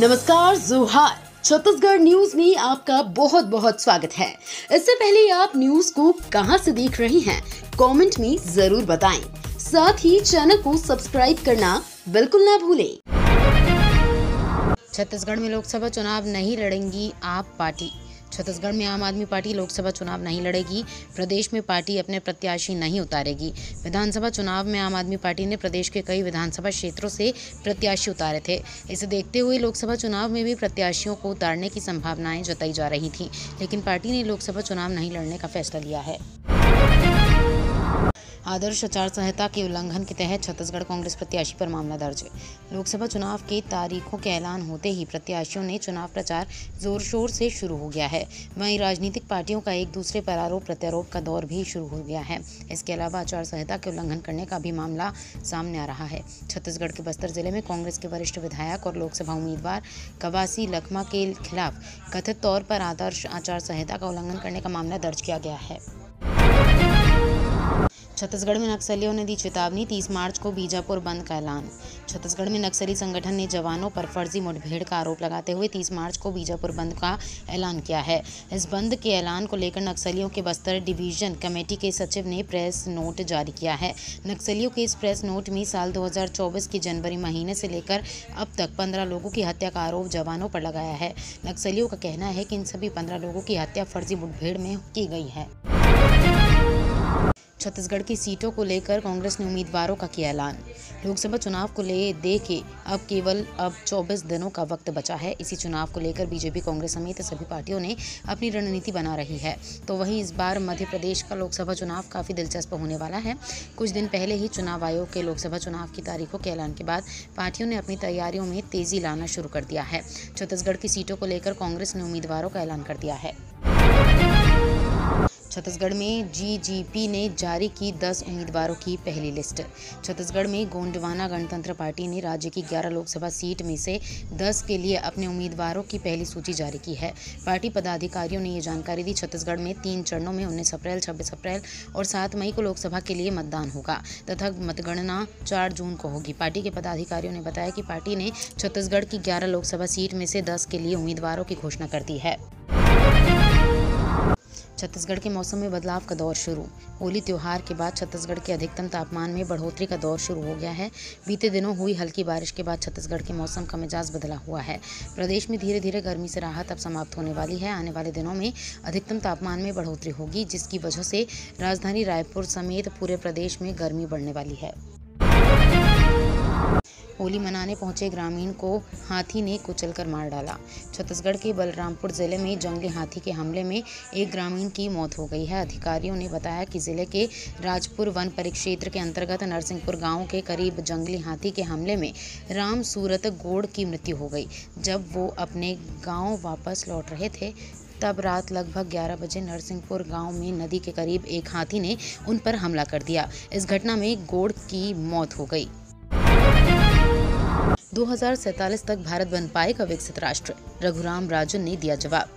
नमस्कार, जोहार। छत्तीसगढ़ न्यूज़ में आपका बहुत बहुत स्वागत है। इससे पहले आप न्यूज़ को कहाँ से देख रहे हैं, कमेंट में ज़रूर बताएँ। साथ ही चैनल को सब्सक्राइब करना बिल्कुल ना भूलें। छत्तीसगढ़ में लोकसभा चुनाव नहीं लड़ेंगी आप पार्टी। छत्तीसगढ़ में आम आदमी पार्टी लोकसभा चुनाव नहीं लड़ेगी। प्रदेश में पार्टी अपने प्रत्याशी नहीं उतारेगी। विधानसभा चुनाव में आम आदमी पार्टी ने प्रदेश के कई विधानसभा क्षेत्रों से प्रत्याशी उतारे थे। इसे देखते हुए लोकसभा चुनाव में भी प्रत्याशियों को उतारने की संभावनाएँ जताई जा रही थी, लेकिन पार्टी ने लोकसभा चुनाव नहीं लड़ने का फैसला लिया है। आदर्श आचार संहिता के उल्लंघन के तहत छत्तीसगढ़ कांग्रेस प्रत्याशी पर मामला दर्ज लोकसभा चुनाव के तारीखों के ऐलान होते ही प्रत्याशियों ने चुनाव प्रचार ज़ोर शोर से शुरू हो गया है। वहीं राजनीतिक पार्टियों का एक दूसरे पर आरोप प्रत्यारोप का दौर भी शुरू हो गया है। इसके अलावा आचार संहिता के उल्लंघन करने का भी मामला सामने आ रहा है। छत्तीसगढ़ के बस्तर ज़िले में कांग्रेस के वरिष्ठ विधायक और लोकसभा उम्मीदवार कवासी लखमा के खिलाफ कथित तौर पर आदर्श आचार संहिता का उल्लंघन करने का मामला दर्ज किया गया है। छत्तीसगढ़ में नक्सलियों ने दी चेतावनी 30 मार्च को बीजापुर बंद का ऐलान। छत्तीसगढ़ में नक्सली संगठन ने जवानों पर फर्जी मुठभेड़ का आरोप लगाते हुए 30 मार्च को बीजापुर बंद का ऐलान किया है। इस बंद के ऐलान को लेकर नक्सलियों के बस्तर डिवीज़न कमेटी के सचिव ने प्रेस नोट जारी किया है। नक्सलियों के इस प्रेस नोट में साल 2024 के जनवरी महीने से लेकर अब तक 15 लोगों की हत्या का आरोप जवानों पर लगाया है। नक्सलियों का कहना है कि इन सभी 15 लोगों की हत्या फर्जी मुठभेड़ में की गई है। छत्तीसगढ़ की सीटों को लेकर कांग्रेस ने उम्मीदवारों का किया ऐलान। लोकसभा चुनाव को ले दे के अब केवल अब 24 दिनों का वक्त बचा है। इसी चुनाव को लेकर बीजेपी, कांग्रेस समेत सभी पार्टियों ने अपनी रणनीति बना रही है। तो वहीं इस बार मध्य प्रदेश का लोकसभा चुनाव काफ़ी दिलचस्प होने वाला है। कुछ दिन पहले ही चुनाव आयोग के लोकसभा चुनाव की तारीखों के ऐलान के बाद पार्टियों ने अपनी तैयारियों में तेज़ी लाना शुरू कर दिया है। छत्तीसगढ़ की सीटों को लेकर कांग्रेस ने उम्मीदवारों का ऐलान कर दिया है। छत्तीसगढ़ में जीजीपी ने जारी की 10 उम्मीदवारों की पहली लिस्ट। छत्तीसगढ़ में गोंडवाना गणतंत्र पार्टी ने राज्य की 11 लोकसभा सीट में से 10 के लिए अपने उम्मीदवारों की पहली सूची जारी की है। पार्टी पदाधिकारियों ने ये जानकारी दी। छत्तीसगढ़ में तीन चरणों में उन्नीस अप्रैल, छब्बीस अप्रैल और सात मई को लोकसभा के लिए मतदान होगा। तथा मतगणना चार जून को होगी। पार्टी के पदाधिकारियों ने बताया कि पार्टी ने छत्तीसगढ़ की ग्यारह लोकसभा सीट में से दस के लिए उम्मीदवारों की घोषणा कर दी है। छत्तीसगढ़ के मौसम में बदलाव का दौर शुरू। होली त्यौहार के बाद छत्तीसगढ़ के अधिकतम तापमान में बढ़ोतरी का दौर शुरू हो गया है। बीते दिनों हुई हल्की बारिश के बाद छत्तीसगढ़ के मौसम का मिजाज बदला हुआ है। प्रदेश में धीरे धीरे गर्मी से राहत अब समाप्त होने वाली है। आने वाले दिनों में अधिकतम तापमान में बढ़ोतरी होगी, जिसकी वजह से राजधानी रायपुर समेत पूरे प्रदेश में गर्मी बढ़ने वाली है। होली मनाने पहुँचे ग्रामीण को हाथी ने कुचलकर मार डाला। छत्तीसगढ़ के बलरामपुर ज़िले में जंगली हाथी के हमले में एक ग्रामीण की मौत हो गई है। अधिकारियों ने बताया कि ज़िले के राजपुर वन परिक्षेत्र के अंतर्गत नरसिंहपुर गाँव के करीब जंगली हाथी के हमले में राम सूरत गोड़ की मृत्यु हो गई। जब वो अपने गाँव वापस लौट रहे थे, तब रात लगभग 11 बजे नरसिंहपुर गाँव में नदी के करीब एक हाथी ने उन पर हमला कर दिया। इस घटना में गोड़ की मौत हो गई। दो तक भारत बन पाएगा विकसित राष्ट्र। रघुराम राजन ने दिया जवाब।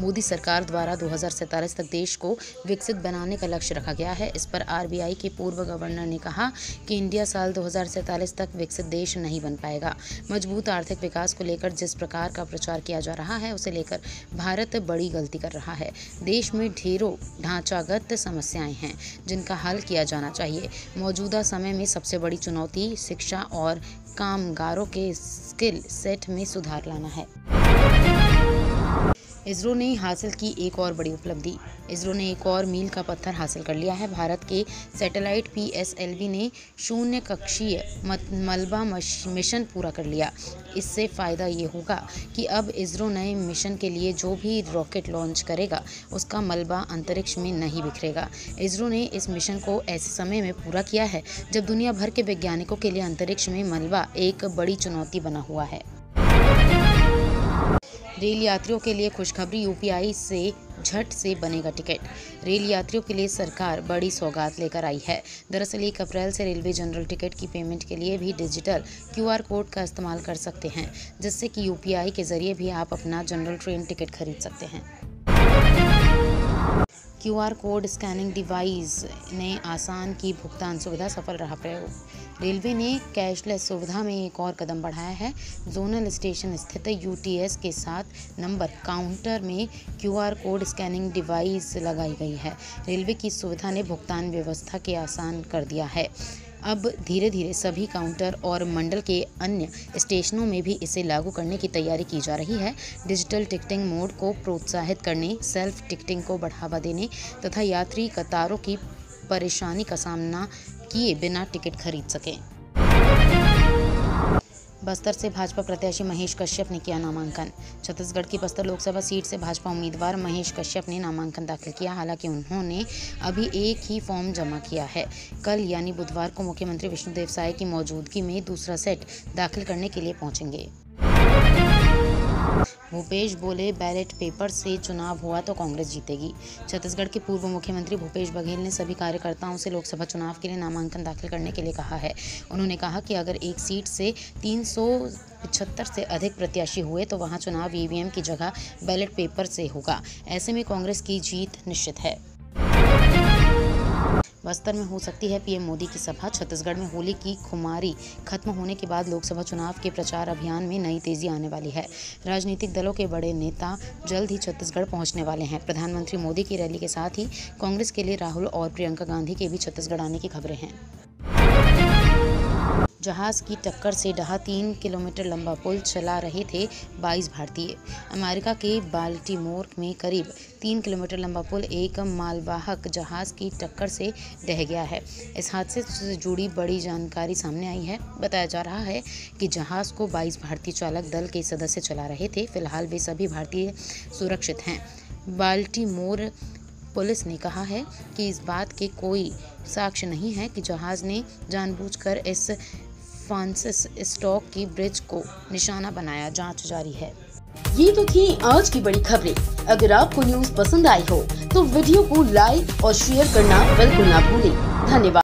मोदी सरकार द्वारा दो तक देश को विकसित बनाने का लक्ष्य रखा गया है। इस पर आरबीआई के पूर्व गवर्नर ने कहा कि इंडिया साल दो तक विकसित देश नहीं बन पाएगा। मज़बूत आर्थिक विकास को लेकर जिस प्रकार का प्रचार किया जा रहा है, उसे लेकर भारत बड़ी गलती कर रहा है। देश में ढेरों ढांचागत समस्याएँ हैं, जिनका हल किया जाना चाहिए। मौजूदा समय में सबसे बड़ी चुनौती शिक्षा और कामगारों के स्किल सेट में सुधार लाना है। इसरो ने हासिल की एक और बड़ी उपलब्धि। इसरो ने एक और मील का पत्थर हासिल कर लिया है। भारत के सैटेलाइट पीएसएलवी ने शून्य कक्षीय मलबा मिशन पूरा कर लिया। इससे फ़ायदा ये होगा कि अब इसरो नए मिशन के लिए जो भी रॉकेट लॉन्च करेगा, उसका मलबा अंतरिक्ष में नहीं बिखरेगा। इसरो ने इस मिशन को ऐसे समय में पूरा किया है जब दुनिया भर के वैज्ञानिकों के लिए अंतरिक्ष में मलबा एक बड़ी चुनौती बना हुआ है। रेल यात्रियों के लिए खुशखबरी यूपीआई से झट से बनेगा टिकट। रेल यात्रियों के लिए सरकार बड़ी सौगात लेकर आई है। दरअसल, एक अप्रैल से रेलवे जनरल टिकट की पेमेंट के लिए भी डिजिटल क्यूआर कोड का इस्तेमाल कर सकते हैं, जिससे कि यूपीआई के ज़रिए भी आप अपना जनरल ट्रेन टिकट खरीद सकते हैं। क्यूआर कोड स्कैनिंग डिवाइस ने आसान की भुगतान सुविधा सफल रहा। प्रयोग। रेलवे ने कैशलेस सुविधा में एक और कदम बढ़ाया है। जोनल स्टेशन स्थित यूटीएस के साथ नंबर काउंटर में क्यूआर कोड स्कैनिंग डिवाइस लगाई गई है। रेलवे की सुविधा ने भुगतान व्यवस्था के आसान कर दिया है। अब धीरे धीरे सभी काउंटर और मंडल के अन्य स्टेशनों में भी इसे लागू करने की तैयारी की जा रही है। डिजिटल टिकटिंग मोड को प्रोत्साहित करने, सेल्फ टिकटिंग को बढ़ावा देने तथा यात्री कतारों की परेशानी का सामना किए बिना टिकट खरीद सकें। बस्तर से भाजपा प्रत्याशी महेश कश्यप ने किया नामांकन। छत्तीसगढ़ की बस्तर लोकसभा सीट से भाजपा उम्मीदवार महेश कश्यप ने नामांकन दाखिल किया। हालाँकि उन्होंने अभी एक ही फॉर्म जमा किया है। कल यानी बुधवार को मुख्यमंत्री विष्णुदेव साय की मौजूदगी में दूसरा सेट दाखिल करने के लिए पहुँचेंगे। भूपेश बोले, बैलेट पेपर से चुनाव हुआ तो कांग्रेस जीतेगी। छत्तीसगढ़ के पूर्व मुख्यमंत्री भूपेश बघेल ने सभी कार्यकर्ताओं से लोकसभा चुनाव के लिए नामांकन दाखिल करने के लिए कहा है। उन्होंने कहा कि अगर एक सीट से तीन पिछहत्तर से अधिक प्रत्याशी हुए तो वहाँ चुनाव ईवीएम की जगह बैलेट पेपर से होगा। ऐसे में कांग्रेस की जीत निश्चित है। बस्तर में हो सकती है पीएम मोदी की सभा। छत्तीसगढ़ में होली की खुमारी खत्म होने के बाद लोकसभा चुनाव के प्रचार अभियान में नई तेज़ी आने वाली है। राजनीतिक दलों के बड़े नेता जल्द ही छत्तीसगढ़ पहुँचने वाले हैं। प्रधानमंत्री मोदी की रैली के साथ ही कांग्रेस के लिए राहुल और प्रियंका गांधी के भी छत्तीसगढ़ आने की खबरें हैं। जहाज़ की टक्कर से डहा तीन किलोमीटर लंबा पुल चला रहे थे 22 भारतीय। अमेरिका के बाल्टीमोर में करीब तीन किलोमीटर लंबा पुल एक मालवाहक जहाज़ की टक्कर से ढह गया है। इस हादसे से जुड़ी बड़ी जानकारी सामने आई है। बताया जा रहा है कि जहाज़ को 22 भारतीय चालक दल के सदस्य चला रहे थे। फ़िलहाल वे सभी भारतीय सुरक्षित हैं। बाल्टीमोर पुलिस ने कहा है कि इस बात के कोई साक्ष्य नहीं है कि जहाज़ ने जानबूझकर इस फ्रांसिस स्टॉक की ब्रिज को निशाना बनाया जाँच जारी है। ये तो थी आज की बड़ी खबरें। अगर आपको न्यूज़ पसंद आई हो तो वीडियो को लाइक और शेयर करना बिल्कुल ना भूलें। धन्यवाद।